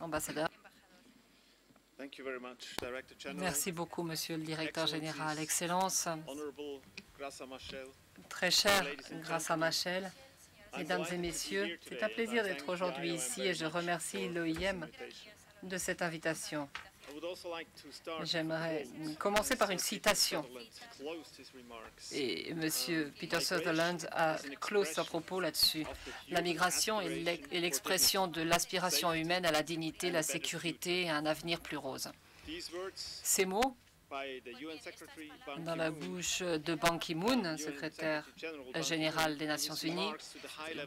Ambassadeur. Merci beaucoup, Monsieur le Directeur Général. Excellence, très cher Grâce à Machel, Mesdames et Messieurs, c'est un plaisir d'être aujourd'hui ici et je remercie l'OIM de cette invitation. J'aimerais commencer par une citation. Et M. Peter Sutherland a clos sa propos là-dessus. La migration est l'expression de l'aspiration humaine à la dignité, la sécurité et à un avenir plus rose. Ces mots dans la bouche de Ban Ki-moon, secrétaire général des Nations Unies,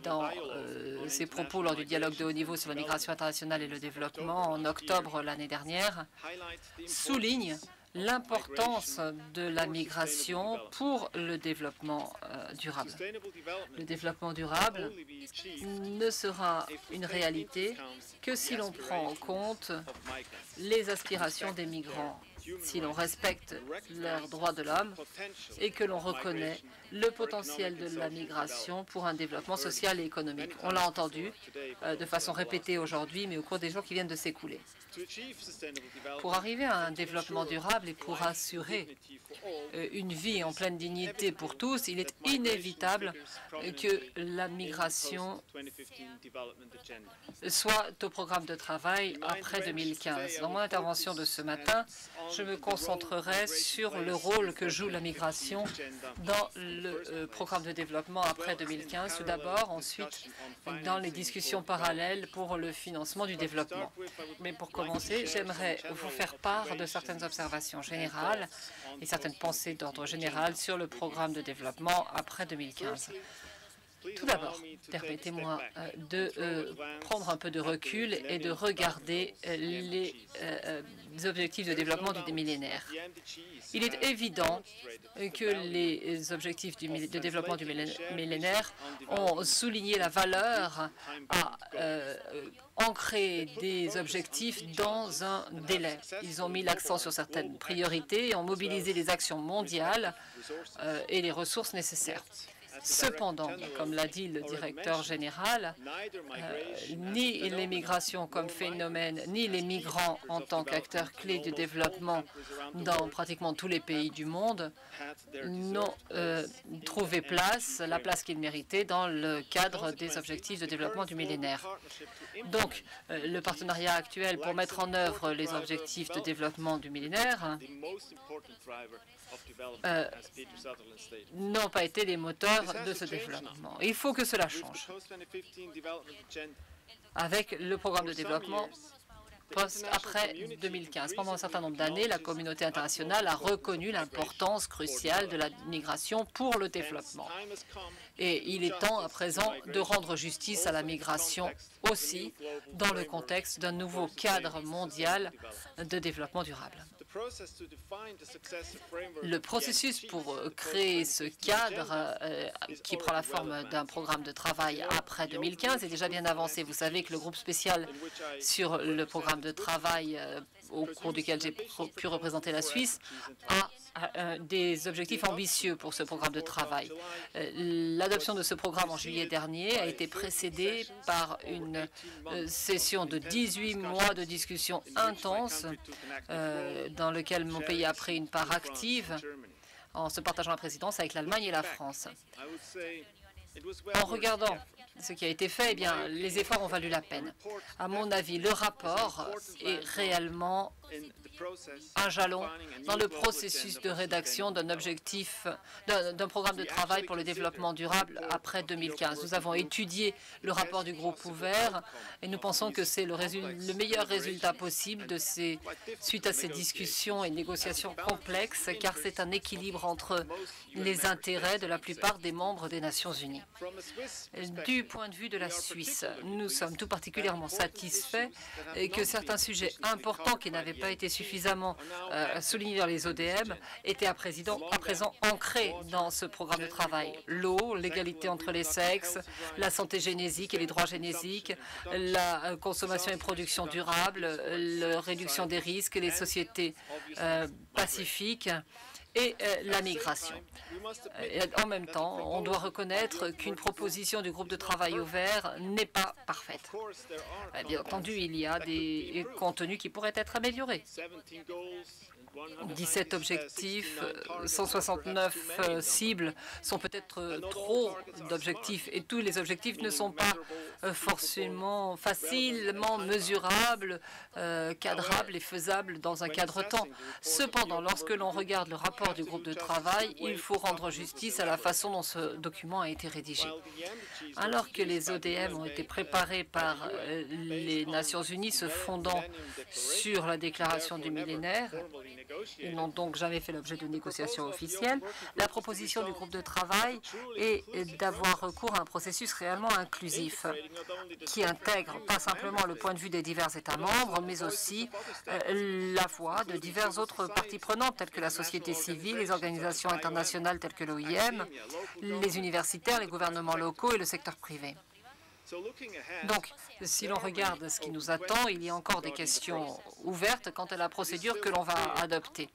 dans euh, ses propos lors du dialogue de haut niveau sur la migration internationale et le développement en octobre l'année dernière, souligne l'importance de la migration pour le développement euh, durable. Le développement durable ne sera une réalité que si l'on prend en compte les aspirations des migrants si l'on respecte leurs droits de l'homme et que l'on reconnaît le potentiel de la migration pour un développement social et économique. On l'a entendu euh, de façon répétée aujourd'hui, mais au cours des jours qui viennent de s'écouler. Pour arriver à un développement durable et pour assurer euh, une vie en pleine dignité pour tous, il est inévitable que la migration soit au programme de travail après 2015. Dans mon intervention de ce matin, je me concentrerai sur le rôle que joue la migration dans le euh, programme de développement après 2015, tout d'abord, ensuite dans les discussions parallèles pour le financement du développement. Mais pour commencer, j'aimerais vous faire part de certaines observations générales et certaines pensées d'ordre général sur le programme de développement après 2015. Tout d'abord, permettez-moi euh, de euh, prendre un peu de recul et de regarder euh, les objectifs de développement du millénaire. Il est évident que les objectifs de développement du millénaire ont souligné la valeur à ancrer des objectifs dans un délai. Ils ont mis l'accent sur certaines priorités et ont mobilisé les actions mondiales et les ressources nécessaires. Cependant, comme l'a dit le directeur général, euh, ni l'immigration comme phénomène, ni les migrants en tant qu'acteurs clés du développement dans pratiquement tous les pays du monde n'ont euh, trouvé place, la place qu'ils méritaient dans le cadre des objectifs de développement du millénaire. Donc, euh, le partenariat actuel pour mettre en œuvre les objectifs de développement du millénaire euh, n'ont pas été les moteurs de ce développement. Il faut que cela change. Avec le programme de développement après 2015. Pendant un certain nombre d'années, la communauté internationale a reconnu l'importance cruciale de la migration pour le développement. Et il est temps à présent de rendre justice à la migration aussi dans le contexte d'un nouveau cadre mondial de développement durable. Le processus pour euh, créer ce cadre euh, qui prend la forme d'un programme de travail après 2015 est déjà bien avancé. Vous savez que le groupe spécial sur le programme de travail euh, au cours duquel j'ai pu représenter la Suisse a des objectifs ambitieux pour ce programme de travail. L'adoption de ce programme en juillet dernier a été précédée par une session de 18 mois de discussions intenses dans dans lequel mon pays a pris une part active en se partageant la présidence avec l'Allemagne et la France. En regardant ce qui a été fait, eh bien, les efforts ont valu la peine. À mon avis, le rapport est réellement un jalon dans le processus de rédaction d'un objectif, d'un programme de travail pour le développement durable après 2015. Nous avons étudié le rapport du groupe ouvert et nous pensons que c'est le, le, meilleur résultat possible de ces, suite à ces discussions et négociations complexes, car c'est un équilibre entre les intérêts de la plupart des membres des Nations Unies. Du point de vue de la Suisse, nous sommes tout particulièrement satisfaits que certains sujets importants qui n'avaient pas été suffisamment euh, souligné dans les ODM était à, présent ancré dans ce programme de travail. L'eau, l'égalité entre les sexes, la santé génésique et les droits génésiques, la euh, consommation et production durable, la réduction des risques, les sociétés euh, pacifiques et la migration. en même temps, on doit reconnaître qu'une proposition du groupe de travail ouvert n'est pas parfaite. Bien entendu, il y a des contenus qui pourraient être améliorés. 17 objectifs, 169 euh, cibles sont peut-être euh, trop d'objectifs et tous les objectifs ne sont pas euh, forcément facilement mesurables, cadrables et faisables dans un cadre-temps. Cependant, lorsque l'on regarde le rapport du groupe de travail, il faut rendre justice à la façon dont ce document a été rédigé. Alors que les ODM ont été préparés par les Nations unies se fondant sur la déclaration du millénaire, ils n'ont donc jamais fait l'objet de négociations officielles. La proposition du groupe de travail est d'avoir recours à un processus réellement inclusif qui intègre pas simplement le point de vue des divers États membres, mais aussi euh, la voix de diverses autres parties prenantes, telles que la société civile, les organisations internationales telles que l'OIM, les universitaires, les gouvernements locaux et le secteur privé. Donc, si l'on regarde ce qui nous attend, il y a encore des questions ouvertes quant à la procédure que l'on va adopter.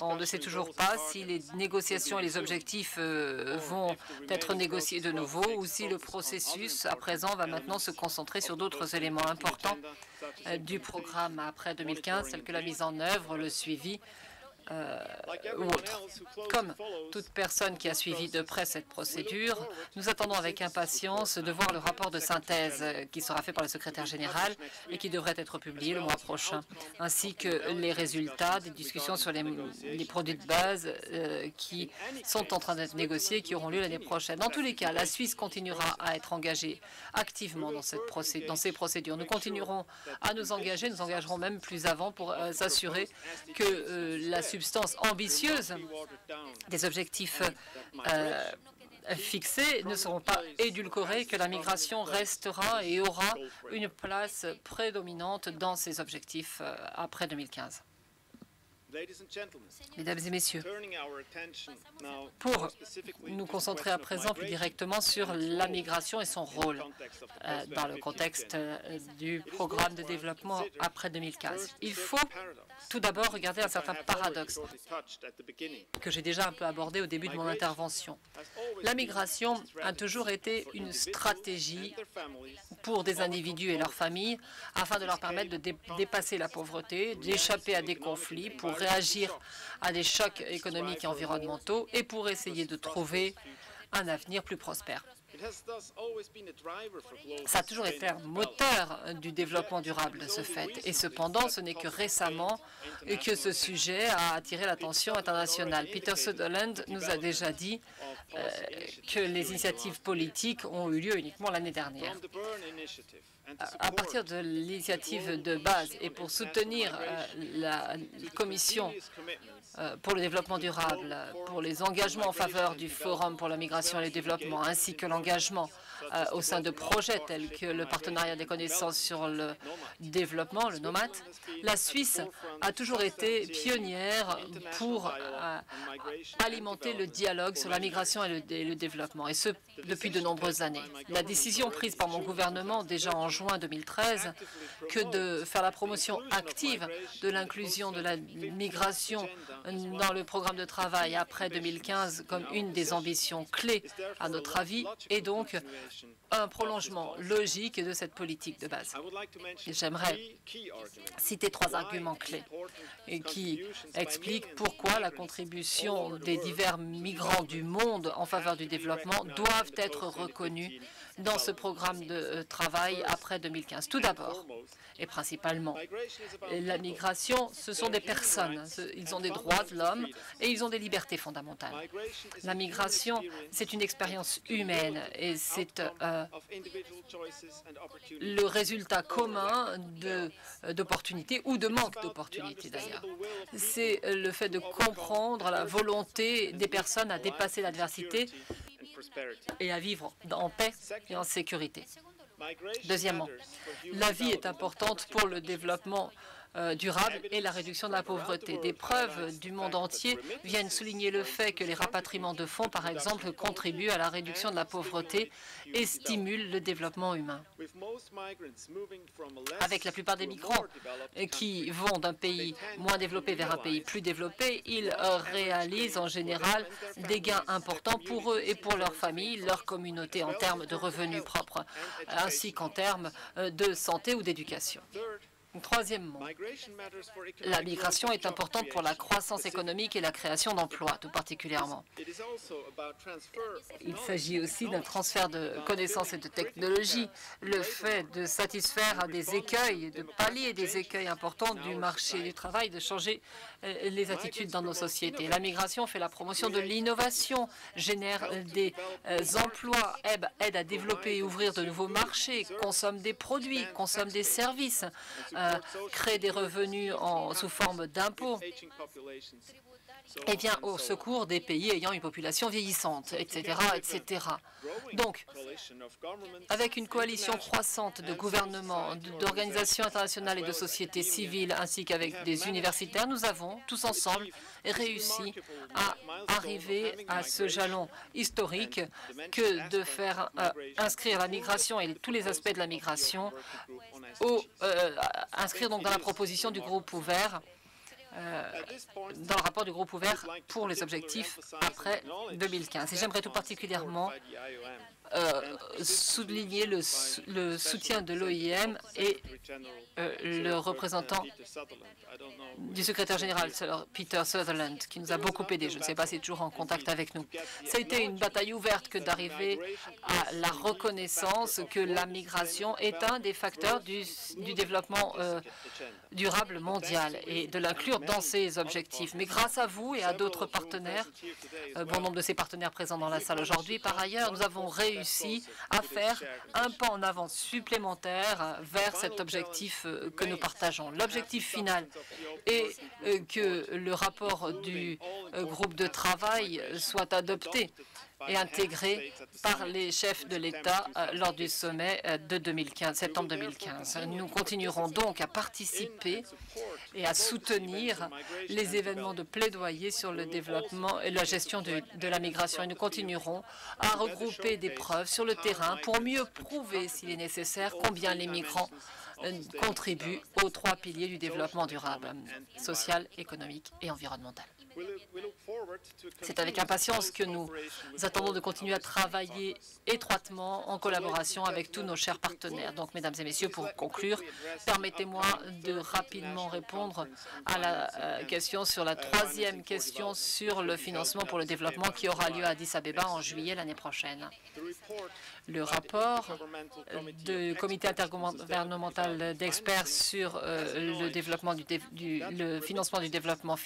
On ne sait toujours pas si les négociations et les objectifs euh, vont être négociés de nouveau ou si le processus, à présent, va maintenant se concentrer sur d'autres éléments importants euh, du programme après 2015, tels que la mise en œuvre, le suivi, euh, ou autre. Comme toute personne qui a suivi de près cette procédure, nous attendons avec impatience de voir le rapport de synthèse qui sera fait par le secrétaire général et qui devrait être publié le mois prochain, ainsi que les résultats des discussions sur les, produits de base euh, qui sont en train d'être négociés et qui auront lieu l'année prochaine. Dans tous les cas, la Suisse continuera à être engagée activement dans, cette ces procédures. Nous continuerons à nous engager, nous engagerons même plus avant pour euh, s'assurer que la Suisse substance ambitieuse des objectifs euh, fixés ne seront pas édulcorés, que la migration restera et aura une place prédominante dans ces objectifs euh, après 2015. Mesdames et Messieurs, pour nous concentrer à présent plus directement sur la migration et son rôle euh, dans le contexte du programme de développement après 2015, il faut tout d'abord regarder un certain paradoxe que j'ai déjà un peu abordé au début de mon intervention. La migration a toujours été une stratégie pour des individus et leurs familles afin de leur permettre de dépasser la pauvreté, d'échapper à des conflits, pour réagir à des chocs économiques et environnementaux et pour essayer de trouver un avenir plus prospère. Ça a toujours été un moteur du développement durable ce fait. Et cependant, ce n'est que récemment que ce sujet a attiré l'attention internationale. Peter Sutherland nous a déjà dit euh, que les initiatives politiques ont eu lieu uniquement l'année dernière à partir de l'initiative de base et pour soutenir euh, la Commission euh, pour le développement durable, pour les engagements en faveur du Forum pour la migration et le développement, ainsi que l'engagement engagement euh, au sein de projets tels que le partenariat des connaissances sur le développement, le NOMAT, la Suisse a toujours été pionnière pour euh, alimenter le dialogue sur la migration et le, développement, et ce, depuis de nombreuses années. La décision prise par mon gouvernement déjà en juin 2013 que de faire la promotion active de l'inclusion de la migration dans le programme de travail après 2015 comme une des ambitions clés, à notre avis, et donc information un prolongement logique de cette politique de base. J'aimerais citer trois arguments clés qui expliquent pourquoi la contribution des divers migrants du monde en faveur du développement doivent être reconnus dans ce programme de euh, travail après 2015. Tout d'abord, et principalement, la migration, ce sont des personnes. Ils ont des droits de l'homme et ils ont des libertés fondamentales. La migration, c'est une expérience humaine et c'est euh, le résultat commun d'opportunités ou de manque d'opportunités d'ailleurs. C'est le fait de comprendre la volonté des personnes à dépasser l'adversité et à vivre en paix et en sécurité. Deuxièmement, la vie est importante pour le développement durable et la réduction de la pauvreté. Des preuves du monde entier viennent souligner le fait que les rapatriements de fonds, par exemple, contribuent à la réduction de la pauvreté et stimulent le développement humain. Avec la plupart des migrants qui vont d'un pays moins développé vers un pays plus développé, ils réalisent en général des gains importants pour eux et pour leurs familles, leur communauté en termes de revenus propres, ainsi qu'en termes de santé ou d'éducation. Troisièmement, la migration est importante pour la croissance économique et la création d'emplois, tout particulièrement. Il s'agit aussi d'un transfert de connaissances et de technologies, le fait de satisfaire à des écueils, de pallier des écueils importants du marché du travail, de changer euh, les attitudes dans nos sociétés. La migration fait la promotion de l'innovation, génère des euh, emplois, aide à développer et ouvrir de nouveaux marchés, consomme des produits, consomme des services, euh, crée des revenus en, sous forme d'impôts et vient au secours des pays ayant une population vieillissante, etc. etc. Donc, avec une coalition croissante de gouvernements, d'organisations internationales et de sociétés civiles, ainsi qu'avec des universitaires, nous avons tous ensemble réussi à arriver à ce jalon historique que de faire euh, inscrire la migration et tous les aspects de la migration, euh, inscrire donc dans la proposition du groupe ouvert dans le rapport du groupe ouvert pour les objectifs après 2015. Et j'aimerais tout particulièrement euh, souligner le, soutien de l'OIM et euh, le représentant du secrétaire général, Peter Sutherland, qui nous a beaucoup aidé. Je ne sais pas s'il est toujours en contact avec nous. Ça a été une bataille ouverte que d'arriver à la reconnaissance que la migration est un des facteurs du, développement euh, durable mondial et de l'inclure dans ces objectifs. Mais grâce à vous et à d'autres partenaires, bon nombre de ces partenaires présents dans la salle aujourd'hui, par ailleurs, nous avons réussi à faire un pas en avant supplémentaire vers cet objectif euh, que nous partageons. L'objectif final est euh, que le rapport du euh, groupe de travail soit adopté et intégré par les chefs de l'État euh, lors du sommet euh, de 2015, septembre 2015. Nous continuerons donc à participer et à soutenir les événements de plaidoyer sur le développement et la gestion de, de la migration. Et nous continuerons à regrouper des preuves sur le terrain pour mieux prouver, s'il est nécessaire, combien les migrants euh, contribuent aux trois piliers du développement durable, social, économique et environnemental. C'est avec impatience que nous attendons de continuer à travailler étroitement en collaboration avec tous nos chers partenaires. Donc, mesdames et messieurs, pour conclure, permettez-moi de rapidement répondre à la euh, question sur la troisième question sur le financement pour le développement qui aura lieu à Addis Abeba en juillet l'année prochaine. Le rapport du comité intergouvernemental d'experts sur euh, le financement du développement,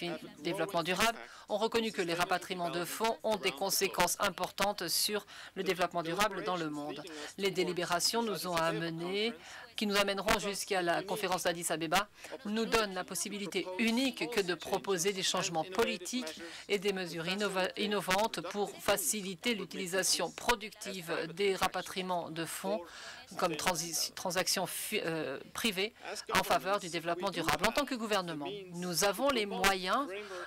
durable ont reconnu les rapatriements de fonds ont des conséquences importantes sur le développement durable dans le monde. Les délibérations nous ont amenés qui nous amèneront jusqu'à la conférence d'Addis Abeba, nous donnent la possibilité unique que de proposer des changements politiques et des mesures innovantes pour faciliter l'utilisation productive des rapatriements de fonds comme transactions euh, privées en faveur du développement durable. En tant que gouvernement, nous avons les moyens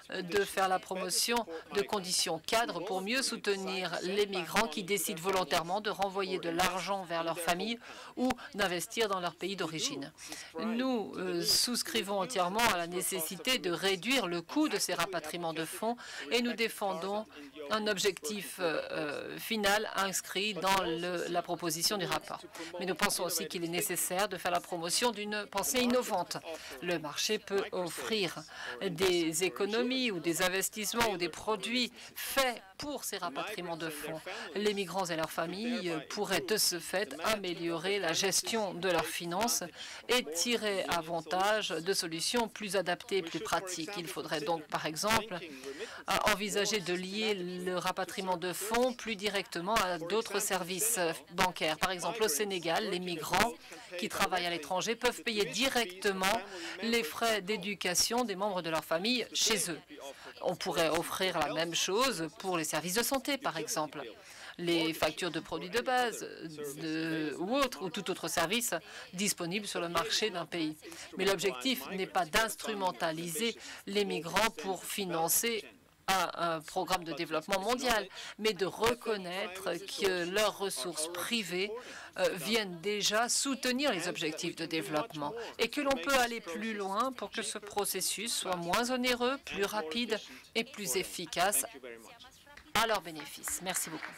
euh, de faire la promotion de conditions cadres pour mieux soutenir les migrants qui décident volontairement de renvoyer de l'argent vers leur famille ou d'investir dans leur pays d'origine. Nous euh, souscrivons entièrement à la nécessité de réduire le coût de ces rapatriements de fonds et nous défendons un objectif final inscrit dans la proposition du rapport. Mais nous pensons aussi qu'il est nécessaire de faire la promotion d'une pensée innovante. Le marché peut offrir des économies ou des investissements ou des produits faits pour ces rapatriements de fonds. Les migrants et leurs familles pourraient de ce fait améliorer la gestion de leurs finances et tirer avantage de solutions plus adaptées et plus pratiques. Il faudrait donc, par exemple, envisager de lier le rapatriement de fonds plus directement à d'autres services bancaires. Par exemple, au Sénégal, les migrants qui travaillent à l'étranger peuvent payer directement les frais d'éducation des membres de leur famille chez eux. On pourrait offrir la même chose pour les services de santé, par exemple. Les factures de produits de base ou, autres, ou tout autre service disponible sur le marché d'un pays. Mais l'objectif n'est pas d'instrumentaliser les migrants pour financer un, programme de développement mondial, mais de reconnaître que leurs ressources privées euh, viennent déjà soutenir les objectifs de développement et que l'on peut aller plus loin pour que ce processus soit moins onéreux, plus rapide et plus efficace à leur bénéfice. Merci beaucoup.